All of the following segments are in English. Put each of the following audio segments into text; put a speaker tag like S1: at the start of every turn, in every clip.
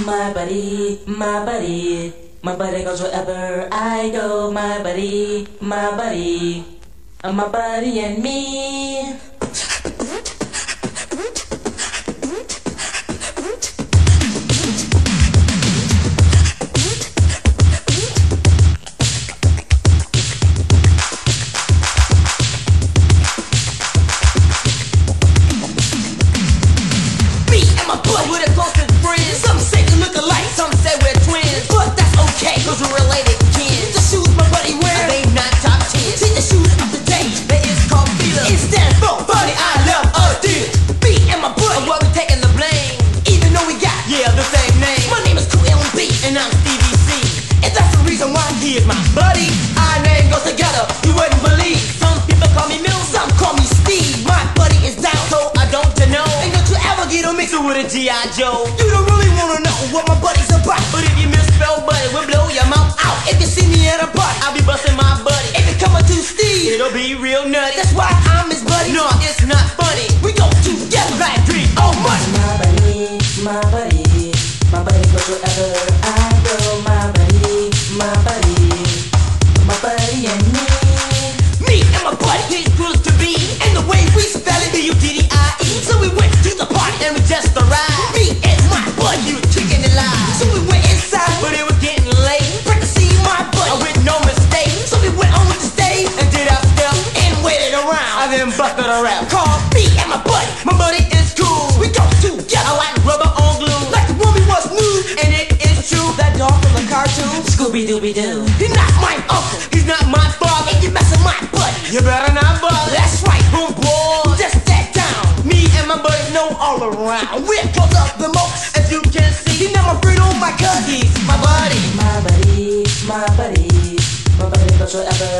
S1: my buddy, my buddy. My buddy goes wherever I go, my buddy, my buddy. My buddy and me.
S2: A mixer with a G.I. Joe. You don't really wanna know what my buddy's about. But if you misspell buddy, we'll blow your mouth out. If you see me at a party, I'll be busting my buddy. If it come to Steve, it'll be real nutty. That's why I'm his buddy. No, it's not then busted a rap called me and my buddy. My buddy is cool. We go together like rubber on glue. Like the one was new. And it is true, that dog from the cartoon.
S1: Scooby Dooby Doo.
S2: He's not my uncle, he's not my father. And you mess with my buddy, you better not bother. That's right, homeboy. Just that down. Me and my buddy know all around. We're close up the most, as you can see. He never free on my cuz he's my buddy.
S1: My buddy, my buddy. My buddy goes wherever I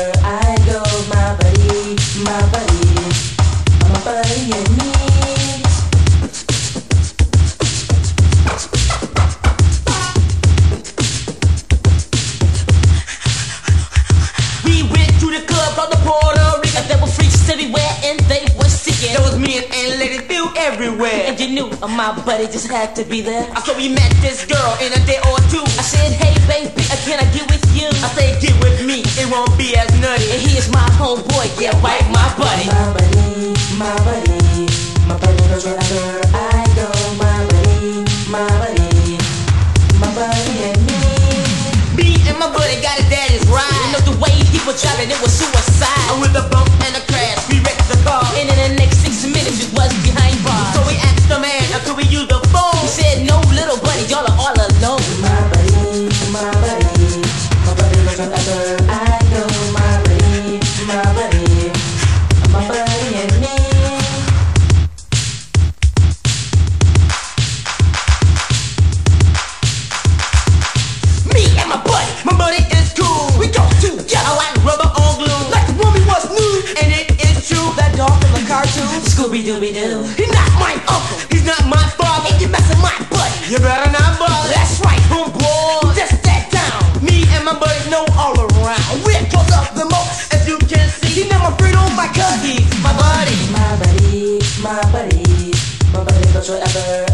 S1: my buddy just had to be there.
S2: So we met this girl in a day or two.
S1: I said, hey baby, can I get with you?
S2: I say get with me, it won't be as nutty.
S1: And he is my homeboy, yeah, right,
S2: my buddy.
S1: My buddy, my buddy, my buddy goes I go. My buddy, my buddy, my buddy and me.
S2: Me and my buddy got it, that is right. You know the way he was driving, it was suicide. And with a bump and a crash, we wrecked the car.
S1: And in the next six minutes, it was behind bars.
S2: So we asked the man, uh, could we use the phone?
S1: He said, no, little buddy, y'all are all alone. My buddy, my buddy, my buddy goes wherever Scooby Dooby Doo.
S2: He's not my uncle, he's not my father. If you mess with my buddy, you better not bother. That's right, homeboy. Just that down. Me and my buddies know all around. We're close up the most, as you can see. He never freed on my he's my buddy.
S1: My buddy, my buddy, my buddy. My buddy, my